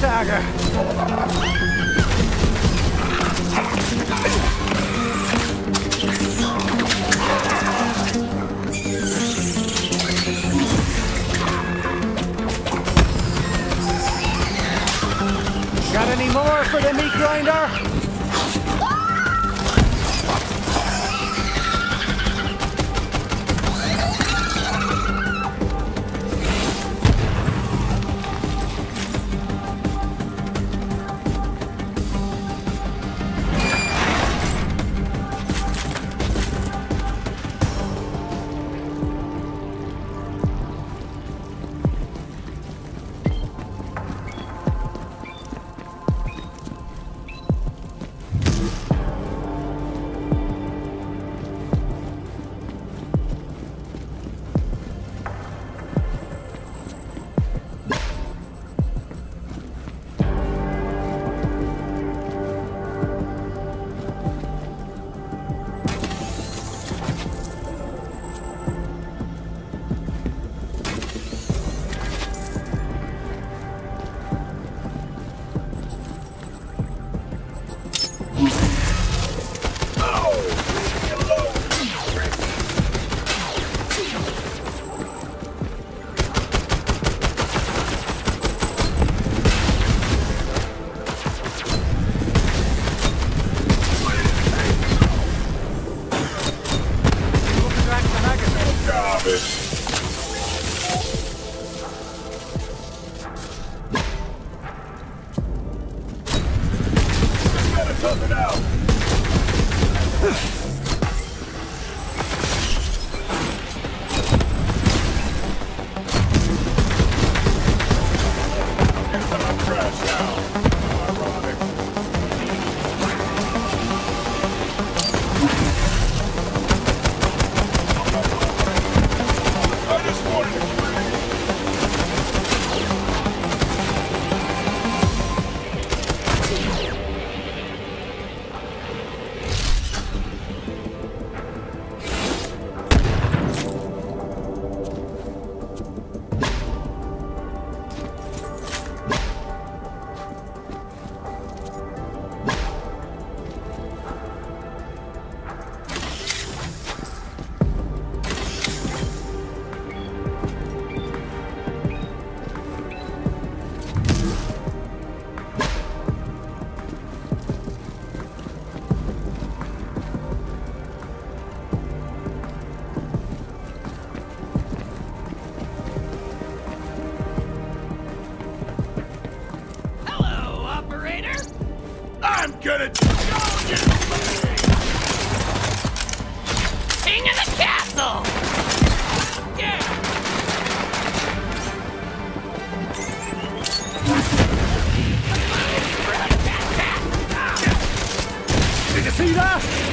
Tage. Got any more for the meat grinder? Did you see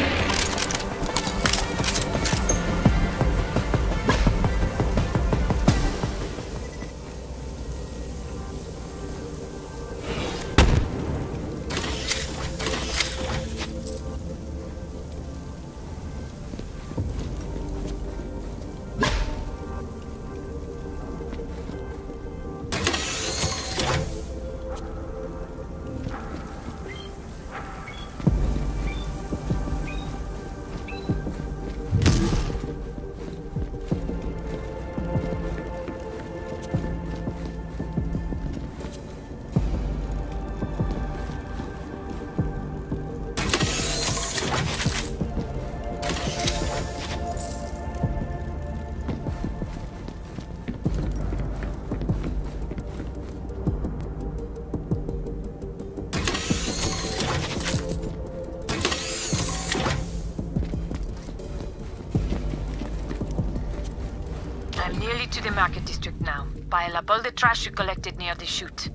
nearly to the market district now. Pile up all the trash you collected near the chute.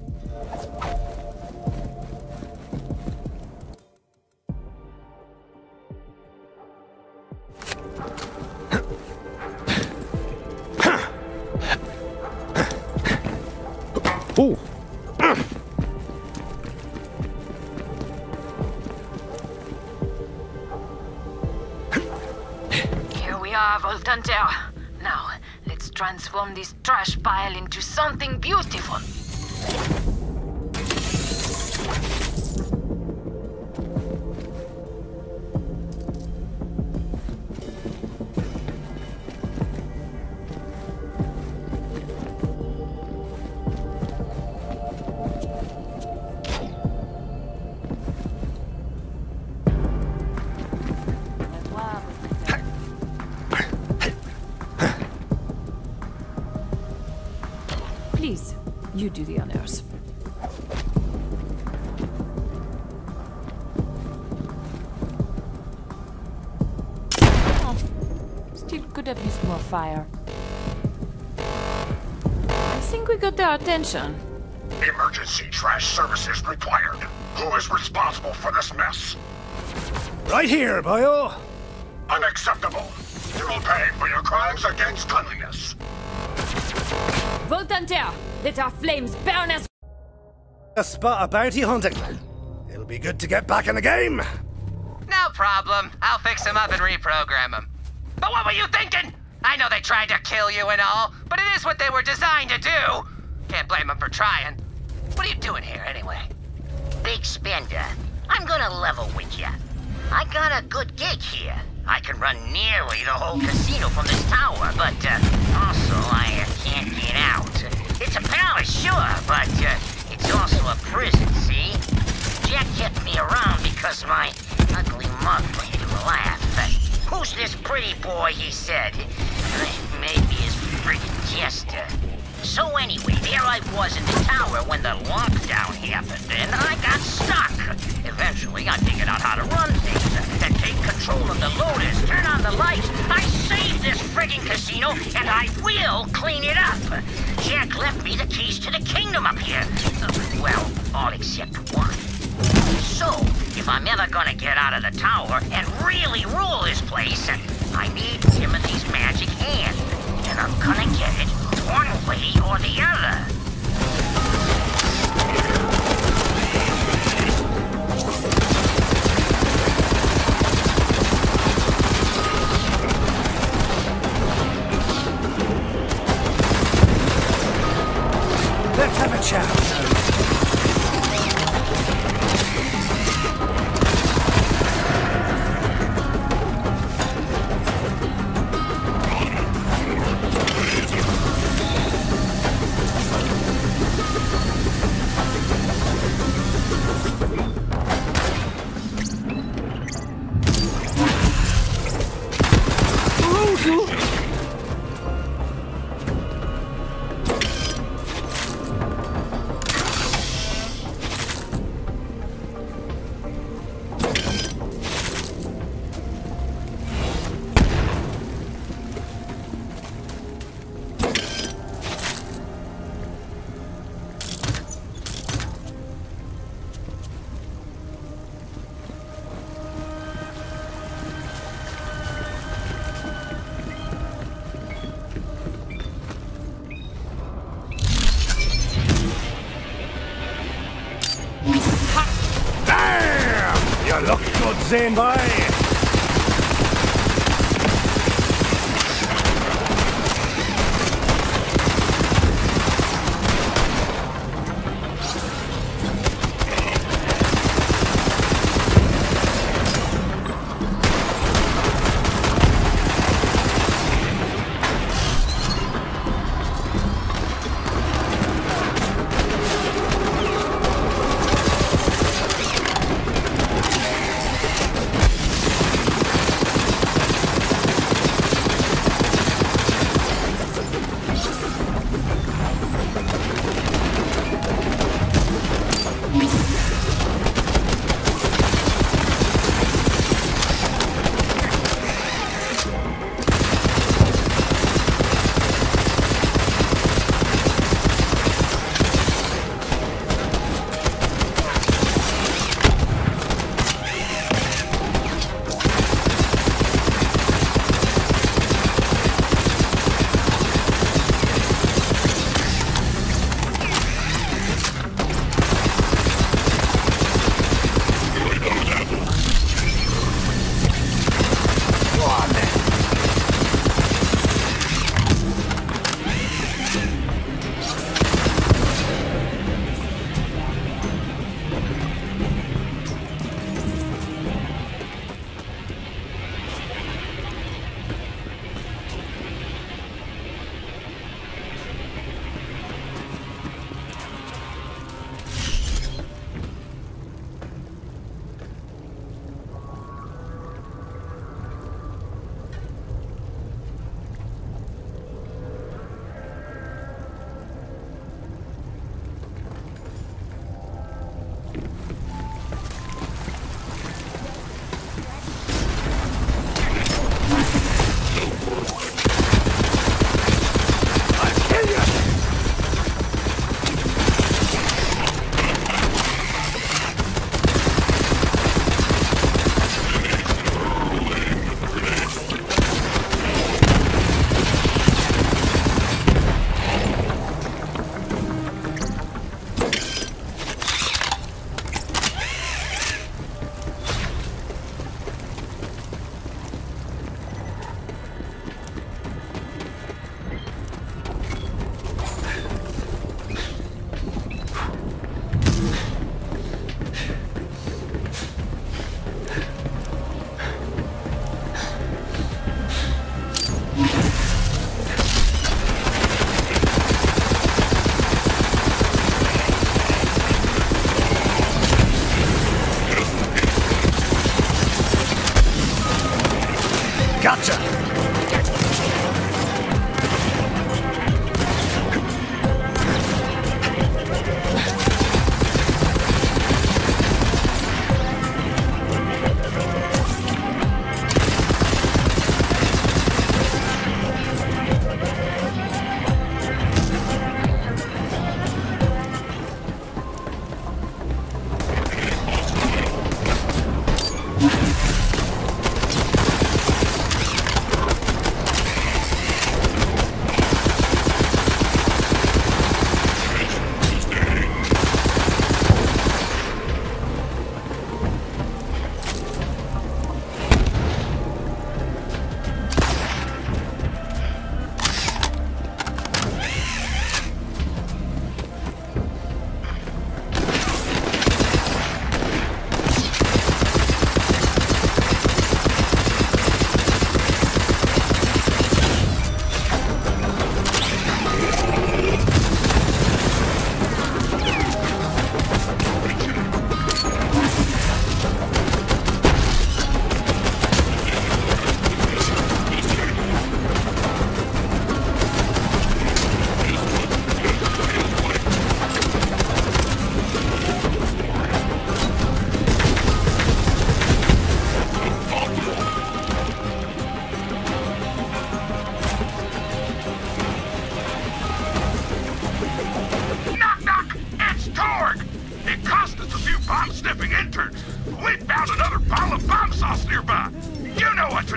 Oh! Here we are, Voltanter. Transform this trash pile into something beautiful. Still could have used more fire. I think we got their attention. Emergency trash services required. Who is responsible for this mess? Right here, boyo. Unacceptable. You will pay for your crimes against cleanliness. Voltanter, let our flames burn us! A spot of bounty hunting. It'll be good to get back in the game. No problem. I'll fix him up and reprogram him. But what were you thinking? I know they tried to kill you and all, but it is what they were designed to do. Can't blame them for trying. What are you doing here anyway? Big spender, I'm gonna level with ya. I got a good gig here. I can run nearly the whole casino from this tower, but uh, also I uh, can't get out. It's a palace, sure, but uh, it's also a prison, see? Jack kept me around because my Who's this pretty boy, he said. Maybe his friggin' jester. So anyway, there I was in the tower when the lockdown happened, and I got stuck. Eventually, I figured out how to run things, and take control of the loaders, turn on the lights. I saved this friggin' casino, and I will clean it up. Jack left me the keys to the kingdom up here. Well, all except one. If I'm ever gonna get out of the tower and really rule this place, I need Timothy's magic hand. And I'm gonna get it one way or the other. Let's have a chat. Look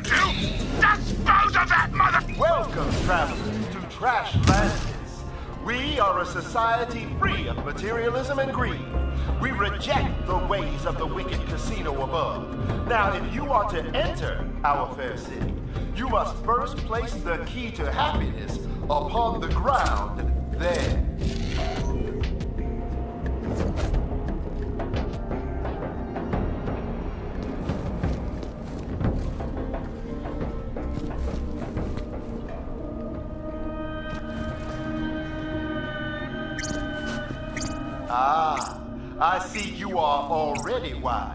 to! Dispose of that mother... Welcome, travelers, to Trash Landis. We are a society free of materialism and greed. We reject the ways of the wicked casino above. Now, if you are to enter our fair city, you must first place the key to happiness upon the ground there. Ah,